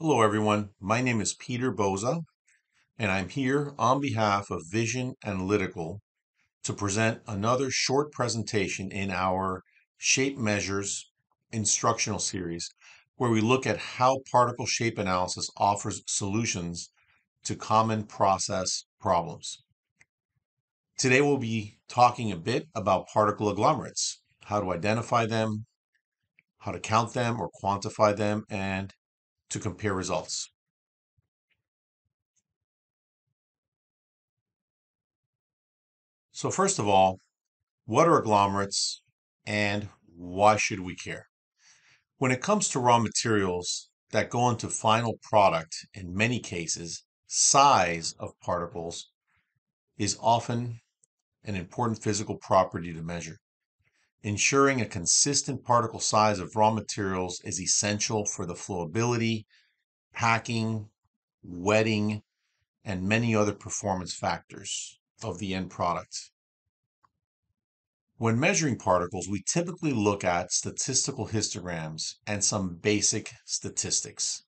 Hello, everyone. My name is Peter Boza, and I'm here on behalf of Vision Analytical to present another short presentation in our Shape Measures instructional series, where we look at how particle shape analysis offers solutions to common process problems. Today, we'll be talking a bit about particle agglomerates, how to identify them, how to count them or quantify them, and to compare results. So first of all, what are agglomerates and why should we care? When it comes to raw materials that go into final product, in many cases, size of particles is often an important physical property to measure. Ensuring a consistent particle size of raw materials is essential for the flowability, packing, wetting, and many other performance factors of the end product. When measuring particles, we typically look at statistical histograms and some basic statistics.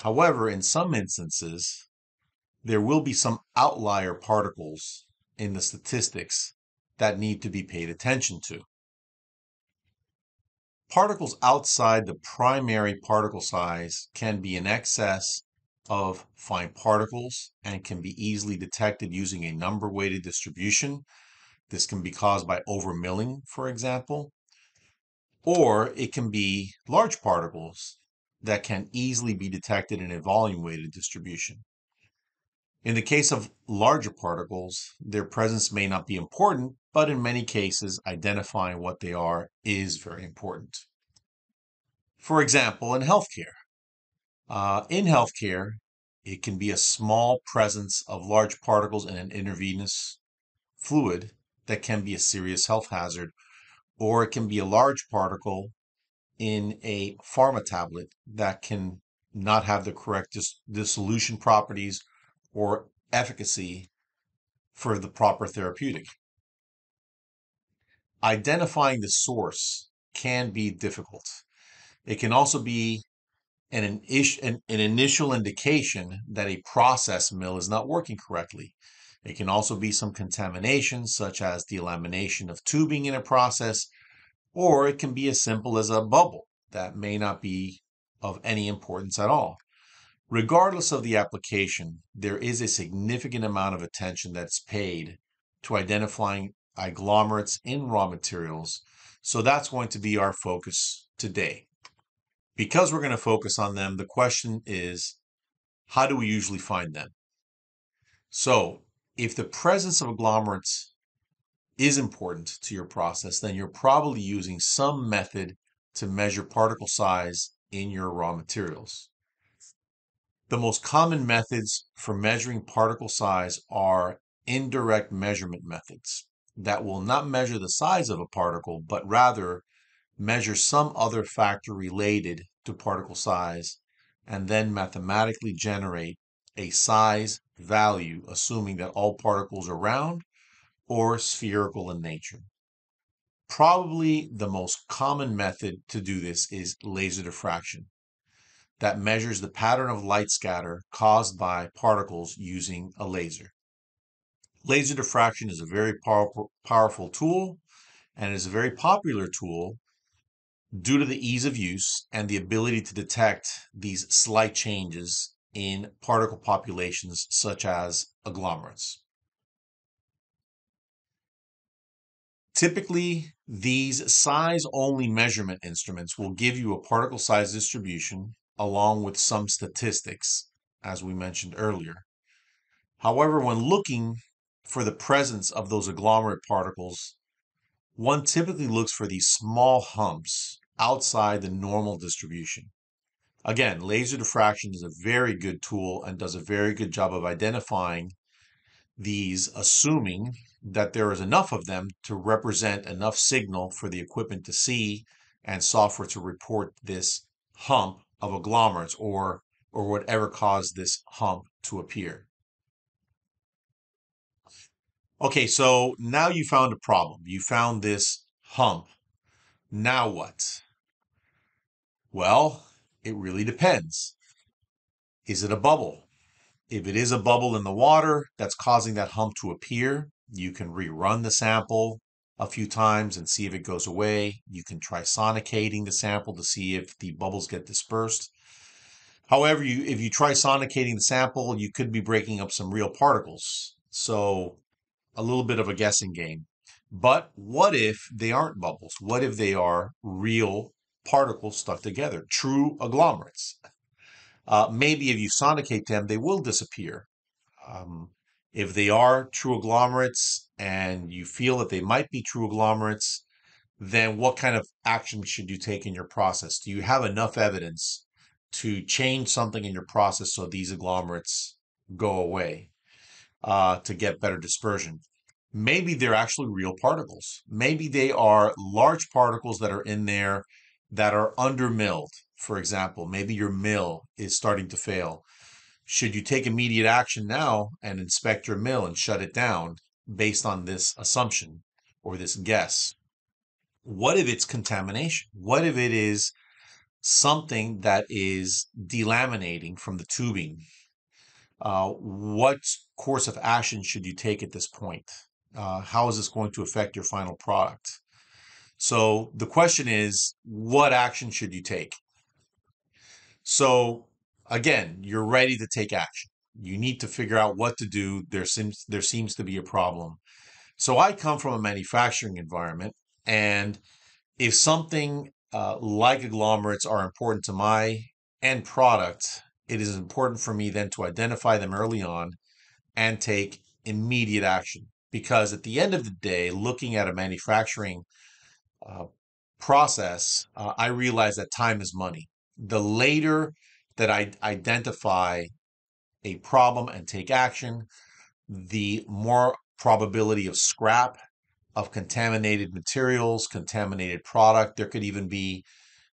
However, in some instances, there will be some outlier particles in the statistics that need to be paid attention to. Particles outside the primary particle size can be in excess of fine particles and can be easily detected using a number weighted distribution. This can be caused by overmilling, for example, or it can be large particles that can easily be detected in a volume weighted distribution. In the case of larger particles, their presence may not be important, but in many cases, identifying what they are is very important. For example, in healthcare, uh, in healthcare, it can be a small presence of large particles in an intravenous fluid that can be a serious health hazard, or it can be a large particle in a pharma tablet that can not have the correct dis- dissolution properties or efficacy for the proper therapeutic. Identifying the source can be difficult. It can also be an, an, an initial indication that a process mill is not working correctly. It can also be some contamination, such as delamination of tubing in a process, or it can be as simple as a bubble that may not be of any importance at all. Regardless of the application, there is a significant amount of attention that's paid to identifying agglomerates in raw materials. So that's going to be our focus today. Because we're going to focus on them, the question is how do we usually find them? So, if the presence of agglomerates is important to your process, then you're probably using some method to measure particle size in your raw materials. The most common methods for measuring particle size are indirect measurement methods that will not measure the size of a particle, but rather measure some other factor related to particle size and then mathematically generate a size value, assuming that all particles are round or spherical in nature. Probably the most common method to do this is laser diffraction that measures the pattern of light scatter caused by particles using a laser. Laser diffraction is a very powerful, tool and is a very popular tool due to the ease of use and the ability to detect these slight changes in particle populations such as agglomerates. Typically, these size only measurement instruments will give you a particle size distribution along with some statistics, as we mentioned earlier. However, when looking for the presence of those agglomerate particles, one typically looks for these small humps outside the normal distribution. Again, laser diffraction is a very good tool and does a very good job of identifying these, assuming that there is enough of them to represent enough signal for the equipment to see and software to report this hump of agglomerates or or whatever caused this hump to appear. Okay, so now you found a problem. You found this hump. Now what? Well, it really depends. Is it a bubble? If it is a bubble in the water that's causing that hump to appear, you can rerun the sample a few times and see if it goes away. You can try sonicating the sample to see if the bubbles get dispersed. However, you, if you try sonicating the sample, you could be breaking up some real particles. So a little bit of a guessing game. But what if they aren't bubbles? What if they are real particles stuck together, true agglomerates? Uh, maybe if you sonicate them, they will disappear. Um, if they are true agglomerates and you feel that they might be true agglomerates, then what kind of action should you take in your process? Do you have enough evidence to change something in your process so these agglomerates go away uh, to get better dispersion? Maybe they're actually real particles. Maybe they are large particles that are in there that are under milled. For example, maybe your mill is starting to fail. Should you take immediate action now and inspect your mill and shut it down based on this assumption or this guess? What if it's contamination? What if it is something that is delaminating from the tubing? Uh, what course of action should you take at this point? Uh, how is this going to affect your final product? So the question is, what action should you take? So again, you're ready to take action. You need to figure out what to do. There seems there seems to be a problem. So I come from a manufacturing environment, and if something uh, like agglomerates are important to my end product, it is important for me then to identify them early on and take immediate action because at the end of the day, looking at a manufacturing uh, process, uh, I realize that time is money. The later that I identify a problem and take action, the more probability of scrap, of contaminated materials, contaminated product. There could even be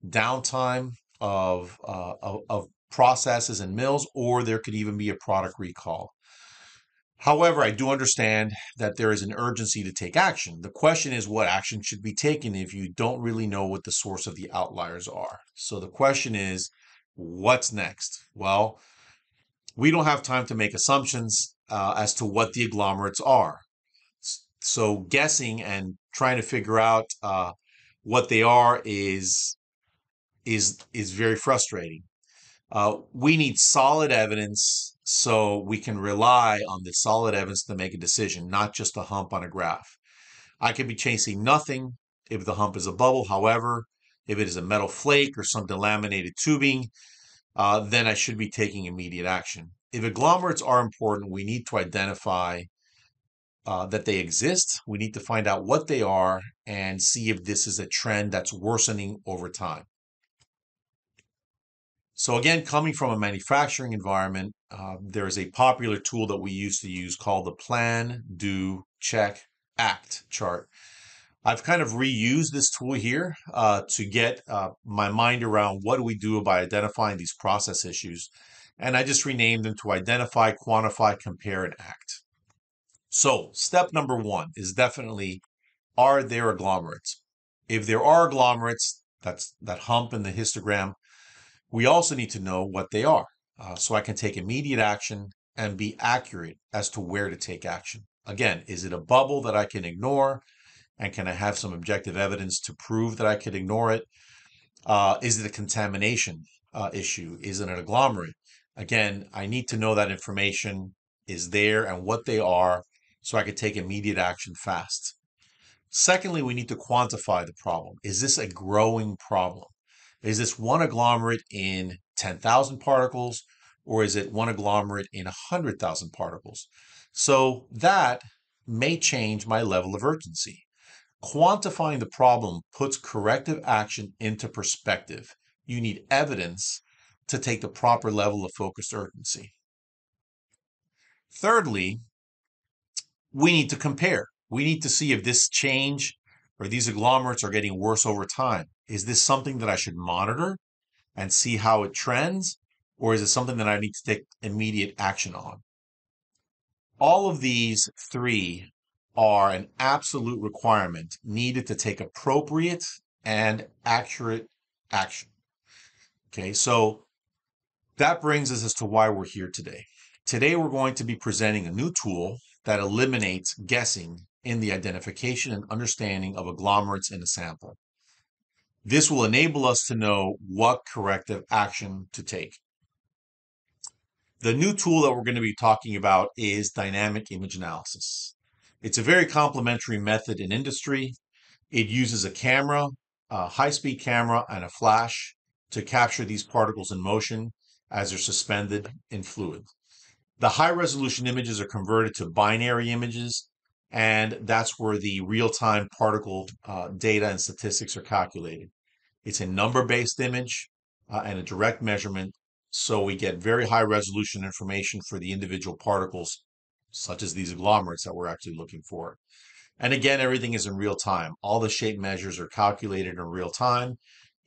downtime of, uh, of, of processes and mills, or there could even be a product recall. However, I do understand that there is an urgency to take action. The question is what action should be taken if you don't really know what the source of the outliers are. So the question is, what's next? Well, we don't have time to make assumptions uh, as to what the agglomerates are. So guessing and trying to figure out uh, what they are is is is very frustrating. Uh, we need solid evidence so we can rely on the solid evidence to make a decision, not just a hump on a graph. I could be chasing nothing if the hump is a bubble. However, if it is a metal flake or some delaminated tubing, uh, then I should be taking immediate action. If agglomerates are important, we need to identify uh, that they exist. We need to find out what they are and see if this is a trend that's worsening over time. So again, coming from a manufacturing environment, uh, there is a popular tool that we used to use called the plan, do, check, act chart. I've kind of reused this tool here uh, to get uh, my mind around what do we do by identifying these process issues. And I just renamed them to identify, quantify, compare, and act. So step number one is definitely, are there agglomerates? If there are agglomerates, that's that hump in the histogram, we also need to know what they are uh, so I can take immediate action and be accurate as to where to take action. Again, is it a bubble that I can ignore? And can I have some objective evidence to prove that I could ignore it? Uh, is it a contamination uh, issue? Is it an agglomerate? Again, I need to know that information is there and what they are so I can take immediate action fast. Secondly, we need to quantify the problem. Is this a growing problem? Is this one agglomerate in 10,000 particles or is it one agglomerate in 100,000 particles? So that may change my level of urgency. Quantifying the problem puts corrective action into perspective. You need evidence to take the proper level of focused urgency. Thirdly, we need to compare. We need to see if this change or these agglomerates are getting worse over time. Is this something that I should monitor and see how it trends? Or is it something that I need to take immediate action on? All of these three are an absolute requirement needed to take appropriate and accurate action. Okay, so That brings us as to why we're here today. Today, we're going to be presenting a new tool that eliminates guessing in the identification and understanding of agglomerates in a sample. This will enable us to know what corrective action to take. The new tool that we're going to be talking about is dynamic image analysis. It's a very complementary method in industry. It uses a camera, a high speed camera, and a flash to capture these particles in motion as they're suspended in fluid. The high resolution images are converted to binary images, and that's where the real time particle uh, data and statistics are calculated. It's a number based image uh, and a direct measurement, so we get very high resolution information for the individual particles, such as these agglomerates that we're actually looking for. And again, everything is in real time. All the shape measures are calculated in real time,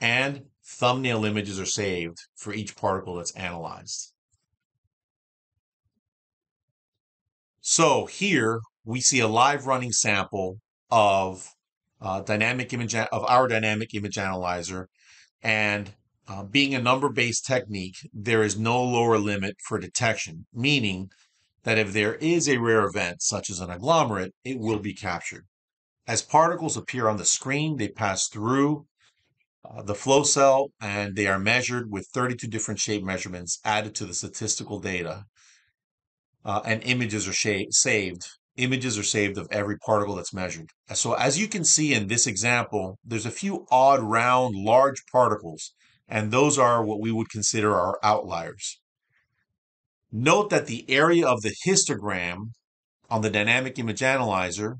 and thumbnail images are saved for each particle that's analyzed. So here we see a live running sample of uh, dynamic image of our dynamic image analyzer, and uh, being a number-based technique, there is no lower limit for detection, meaning that if there is a rare event, such as an agglomerate, it will be captured. As particles appear on the screen, they pass through uh, the flow cell and they are measured with 32 different shape measurements added to the statistical data. Uh, and images are saved. Images are saved of every particle that's measured. So, as you can see in this example, there's a few odd, round, large particles, and those are what we would consider our outliers. Note that the area of the histogram on the dynamic image analyzer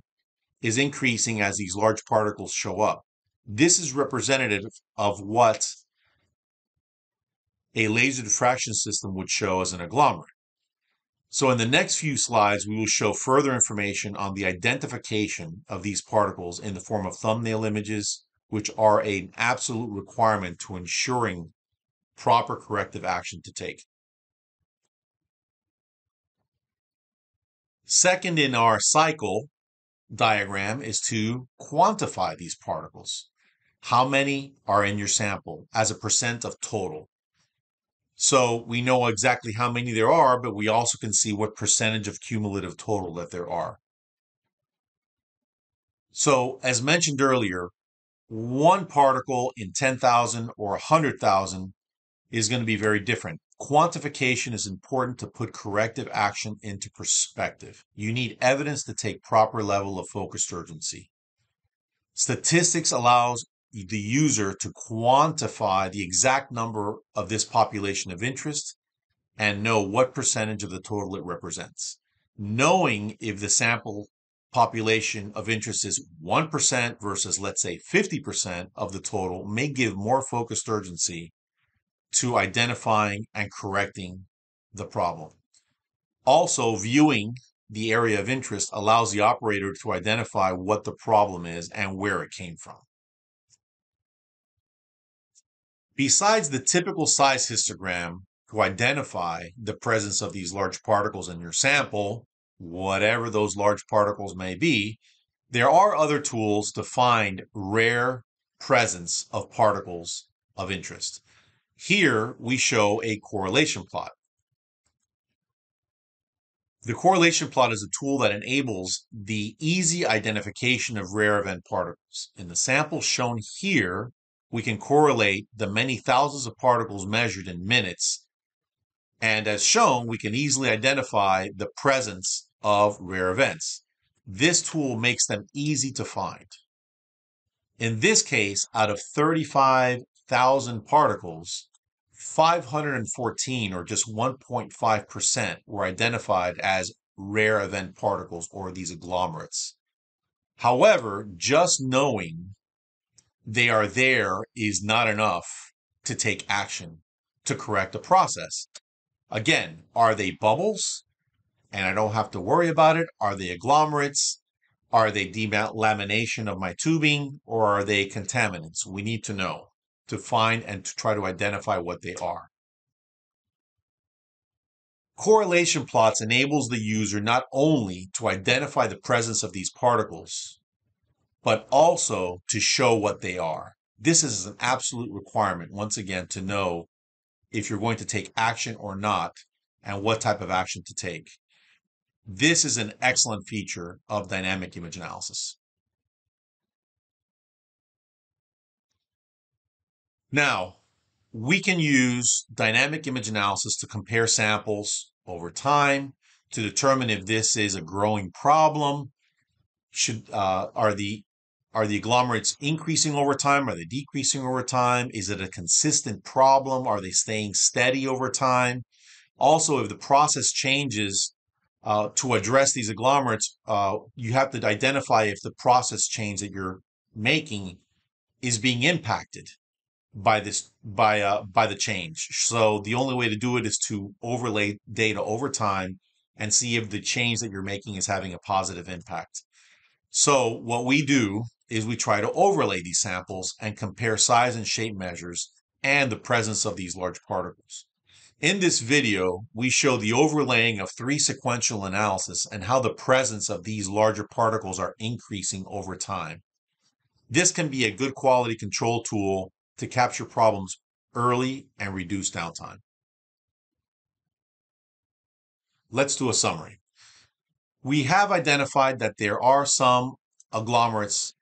is increasing as these large particles show up. This is representative of what a laser diffraction system would show as an agglomerate. So in the next few slides, we will show further information on the identification of these particles in the form of thumbnail images, which are an absolute requirement to ensuring proper corrective action to take. Second in our cycle diagram is to quantify these particles. How many are in your sample as a percent of total? So we know exactly how many there are, but we also can see what percentage of cumulative total that there are. So as mentioned earlier, one particle in 10,000 or 100,000 is going to be very different. Quantification is important to put corrective action into perspective. You need evidence to take proper level of focused urgency. Statistics allows the user to quantify the exact number of this population of interest and know what percentage of the total it represents. Knowing if the sample population of interest is 1% versus, let's say, 50% of the total may give more focused urgency to identifying and correcting the problem. Also, viewing the area of interest allows the operator to identify what the problem is and where it came from. Besides the typical size histogram to identify the presence of these large particles in your sample, whatever those large particles may be, there are other tools to find rare presence of particles of interest. Here we show a correlation plot. The correlation plot is a tool that enables the easy identification of rare event particles. In the sample shown here, we can correlate the many thousands of particles measured in minutes. And as shown, we can easily identify the presence of rare events. This tool makes them easy to find. In this case, out of 35,000 particles, 514 or just 1.5% were identified as rare event particles or these agglomerates. However, just knowing they are there is not enough to take action to correct a process. Again, are they bubbles and I don't have to worry about it? Are they agglomerates? Are they delamination of my tubing or are they contaminants? We need to know to find and to try to identify what they are. Correlation plots enables the user not only to identify the presence of these particles, but also to show what they are. This is an absolute requirement, once again, to know if you're going to take action or not and what type of action to take. This is an excellent feature of dynamic image analysis. Now, we can use dynamic image analysis to compare samples over time to determine if this is a growing problem. Should uh, are the are the agglomerates increasing over time? Are they decreasing over time? Is it a consistent problem? Are they staying steady over time? Also, if the process changes uh, to address these agglomerates, uh, you have to identify if the process change that you're making is being impacted by this by uh by the change. So the only way to do it is to overlay data over time and see if the change that you're making is having a positive impact. So what we do is we try to overlay these samples and compare size and shape measures and the presence of these large particles. In this video, we show the overlaying of three sequential analysis and how the presence of these larger particles are increasing over time. This can be a good quality control tool to capture problems early and reduce downtime. Let's do a summary. We have identified that there are some agglomerates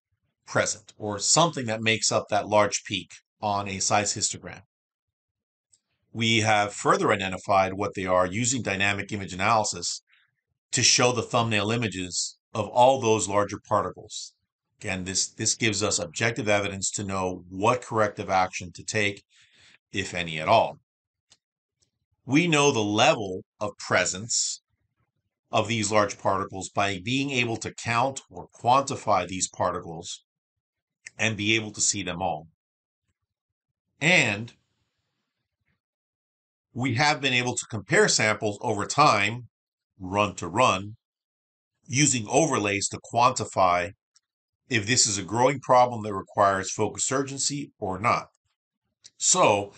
present or something that makes up that large peak on a size histogram. We have further identified what they are using dynamic image analysis to show the thumbnail images of all those larger particles. Again, this, this gives us objective evidence to know what corrective action to take, if any at all. We know the level of presence of these large particles by being able to count or quantify these particles and be able to see them all. And we have been able to compare samples over time, run to run, using overlays to quantify if this is a growing problem that requires focused urgency or not. So,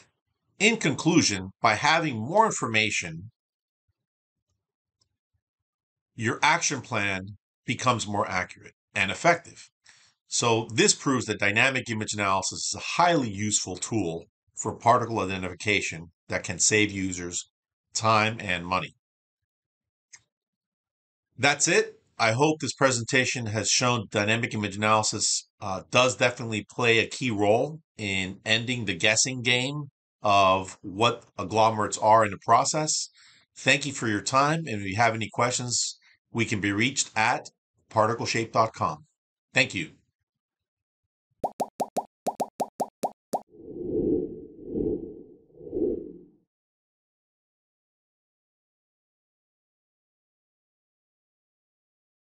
in conclusion, by having more information, your action plan becomes more accurate and effective. So this proves that dynamic image analysis is a highly useful tool for particle identification that can save users time and money. That's it. I hope this presentation has shown dynamic image analysis uh, does definitely play a key role in ending the guessing game of what agglomerates are in the process. Thank you for your time. And if you have any questions, we can be reached at particleshape.com. Thank you.